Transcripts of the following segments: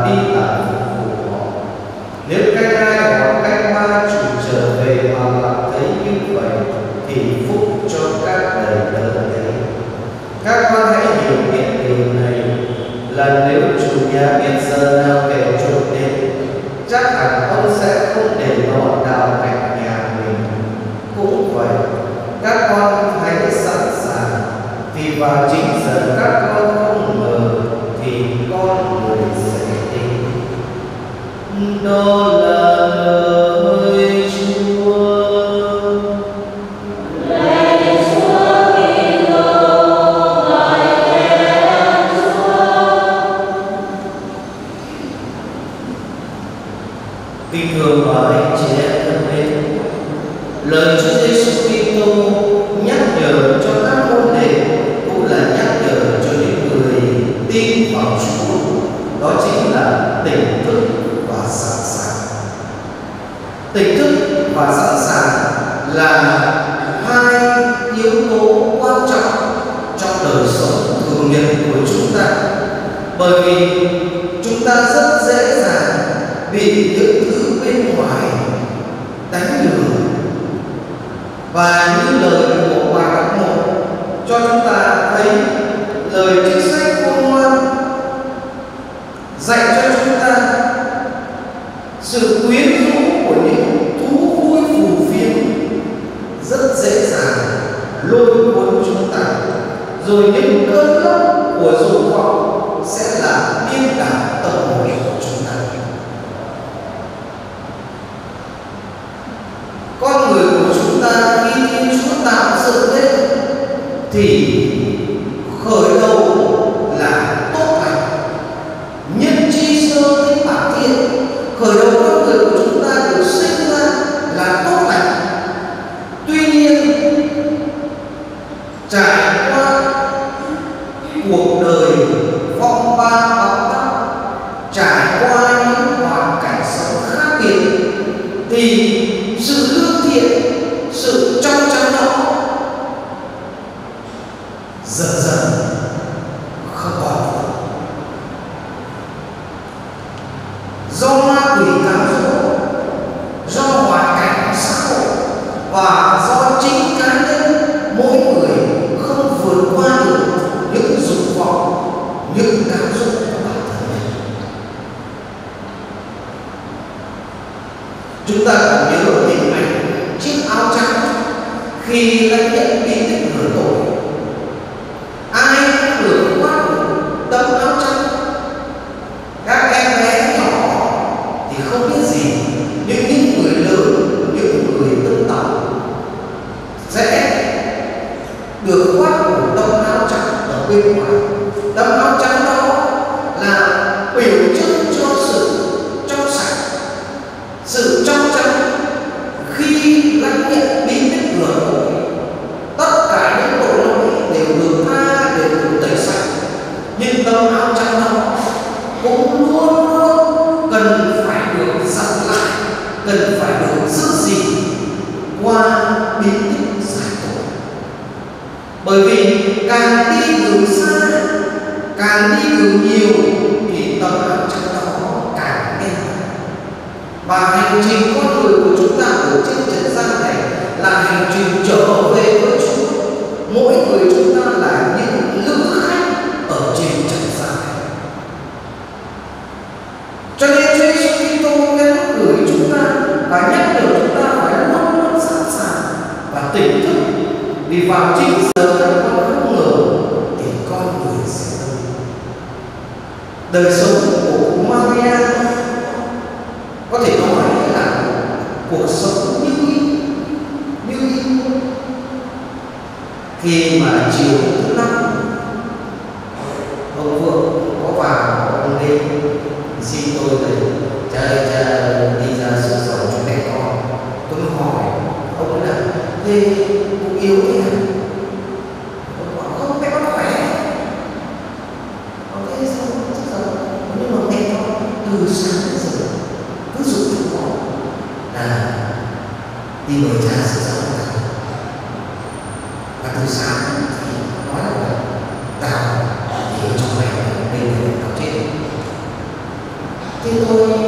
và đi lại phục vụ họ nếu cách hai hoặc cách ba chủ trở về mà bạn thấy như vậy, thì phúc cho các đời đời đấy. Các con hãy hiểu biết điều này, là nếu chủ nhà biết giờ nào kẻ trộm đến, chắc hẳn ông sẽ không để nó đào cạnh nhà mình. Cũng vậy, các con hãy sẵn sàng, vì vào chính giờ các con lời Chúa Kính thưa và anh chị em thân mến, lời Chúa Giêsu Kitô nhắc nhở cho các môn đệ cũng là nhắc nhở cho những người tin vào Chúa, đó chính là tỉnh thức và sẵn sàng. Tỉnh thức và sẵn sàng là hai yếu tố quan trọng trong đời sống thường nhật của chúng ta, bởi vì chúng ta rất dễ dàng bị những thứ bên ngoài đánh lừa. Và những lời của bài đọc một cho chúng ta thấy lời trích sách khôn ngoan dạy cho chúng ta sự quyến rũ của những thú vui phù phiếm rất dễ dàng lôi cuốn chúng ta rồi những cơn lốc của dục vọng sẽ làm điên đảo tâm hồn của chúng ta con người của chúng ta khi Thiên Chúa tạo dựng lên thì khởi đầu là tốt lành. Nhân chi sơ tính bản thiện, khởi đầu con người của chúng ta được sinh ra là tốt lành. Tuy nhiên, trải qua cuộc đời phong ba bão táp, trải qua những hoàn cảnh sống khác biệt, thì sự lương thiện sự trong trắng đó dần dần không còn nữa. do ma quỷ cám dỗ do hoàn cảnh xã hội và do chính cá nhân, mỗi người không vượt qua được những dục vọng, những cảm xúc của bản thân mình. Chúng ta cũng nhớ hình ảnh chiếc áo trắng khi lãnh nhận bi tích rửa tội ai cũng được khoác tấm áo trắng các em bé nhỏ thì không biết gì nhưng những người lớn những người tân tàu sẽ được khoác một tấm áo trắng ở bên ngoài tấm áo trắng đó là biểu trưng cho sự trong sạch sự trong trắng khi lãnh nhận bí tích rửa tội tất cả những tội lỗi đều được tha, đều được tẩy sạch. Nhưng tâm áo trắng đó cũng luôn luôn cần phải được dặn lại, cần phải được giữ gìn qua bí tích giải tội. Bởi vì càng đi đường xa, càng đi đường nhiều thì tấm áo trắng đó càng đen và hành trình con người của chúng ta ở trên trần gian này là hành trình trở về với Chúa. Mỗi người chúng ta là những lữ khách ở trên trần gian này. Cho nên Chúa Giêsu Kitô nhắc gửi chúng ta và nhắc nhở chúng ta phải luôn luôn sẵn sàng và tỉnh thức. Vì vào chính giờ các con không ngờ thì con người sẽ đời sống của cụ Maria có thể nói là cuộc sống như ý như ý khi mà chiều thứ năm, ông vượng có vào, ông lên xin tôi về, cha cha đi ra sửa sống cho mẹ con. Tôi mới hỏi, ông ấy là thế cụ yếu thế à ông bảo, không, mẹ con khỏe. Ông thế sao chắc giờ nhưng mà mẹ con từ sáng đến giờ cứ dục chúng con là đi mời cha sửa sống và thứ sáu nói là đào thì trong này mình được chết thế tôi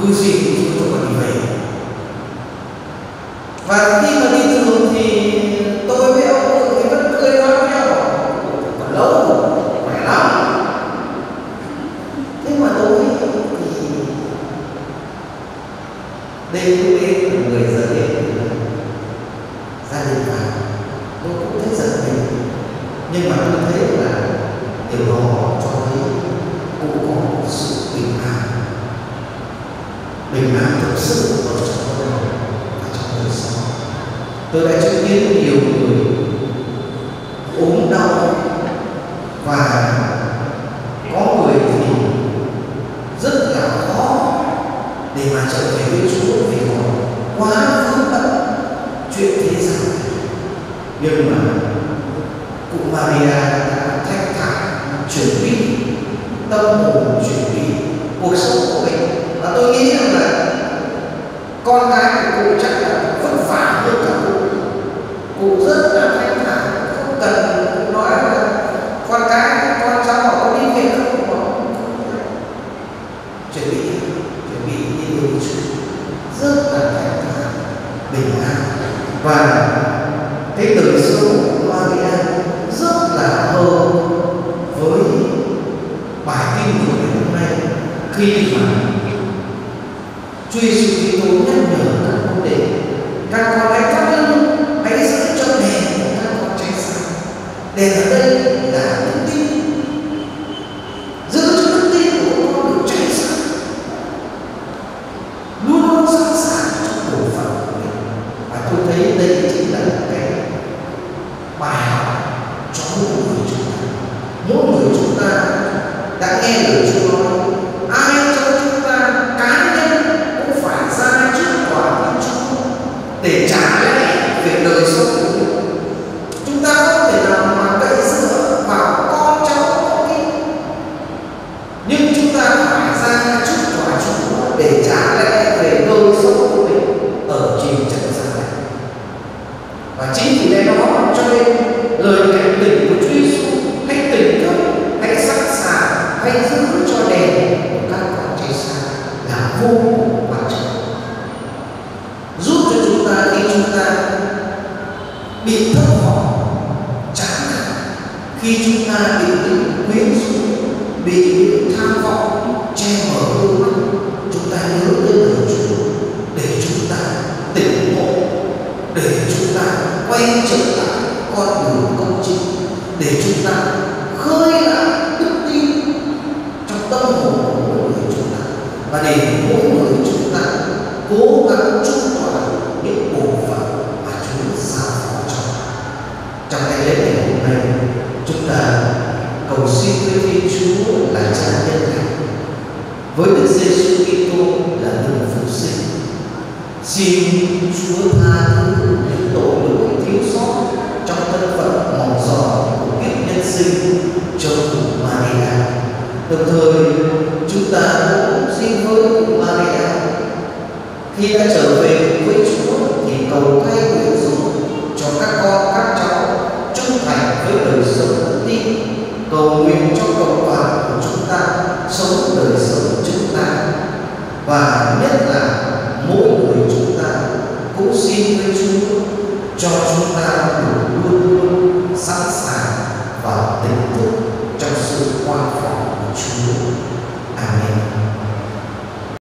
cư sĩ của chúng tôi còn đi về. Và khi mà đi đường thì tôi với ông cụ thì vẫn cười nói với nhau còn lâu, khỏe lắm. Thế mà tôi thì đây cũng đến là người giờ đến gia đình vào. Tôi cũng thấy giận mình nhưng mà tôi thấy là điều đó cho thấy cũng có một sự bình an bình an thực sự ở trong đời và trong đời sống tôi đã chứng kiến nhiều người ốm đau và có người thì rất là khó để mà trở về với Chúa vì họ quá vướng bận chuyện thế gian. Nhưng mà cụ Maria đã thanh thản chuẩn bị tâm hồn, chuẩn bị cuộc sống của mình. Và tôi nghĩ rằng là con cái của cụ chắc là vất vả hơn cả cụ cụ rất là thanh thản không cần cụ nói là con cái con cháu họ có đi về không họ chuẩn bị chuẩn bị đi điều Chúa rất là thanh thản bình an và cái đời sống của Maria rất là hợp với bài kinh của ngày hôm nay khi mà truy sự Kitô nhắc nhở các môn đệ các con hãy thắp hương hãy giữ cho đèn của các con cháy sáng đèn ở đây là đức tin. Giữ cho đức tin của con được cháy sáng luôn luôn sẵn sàng cho bổn phận của mình. Và tôi thấy đây chính là cái bài học cho mỗi người chúng ta mỗi người chúng ta đã nghe lời Chúa nói ai trong chúng ta cá nhân cũng phải ra trước tòa Thiên Chúa để trả lẽ về đời sống của mình chúng ta không thể nào mà cậy dựa vào con cháu của mình nhưng chúng ta phải ra trước tòa Chúa để trả lẽ về đời sống của mình ở trên trần gian này và chính vì lẽ đó cho nên lời cảnh tỉnh của Chúa Giêsu hãy tỉnh thức hãy sẵn sàng hãy giữ cho đèn của các con cháy sáng là vô cùng quan trọng giúp cho chúng ta khi chúng ta bị thất vọng chán nản khi chúng ta bị những quyến rũ, bị những tham vọng che mở đôi mắt. Chúng ta nhớ tới lời Chúa để chúng ta tỉnh ngộ, để chúng ta quay trở lại con đường công chính, để chúng ta khơi lại đức tin trong tâm hồn của mỗi người chúng ta. Và để mỗi người chúng ta cố gắng chung toàn những bổn phận mà Chúa giao phó cho trong ngày lễ ngày hôm nay chúng ta cầu xin với Thiên Chúa là cha nhân lành với Đức Giêsu Kitô là người phục sinh. Xin Chúa tha thứ những tội lỗi thiếu sót trong thân phận mòn giò của kiếp nhân sinh cho Maria. Đồng thời, chúng ta cũng xin với Maria. Khi đã trở về với Chúa thì cầu thay nguyện giúp cho các con, các cháu trung thành với đời sống đức tin, cầu nguyện cho cộng đoàn của chúng ta sống đời sống chúng ta và nhất là mỗi người chúng ta cũng xin với Chúa cho chúng ta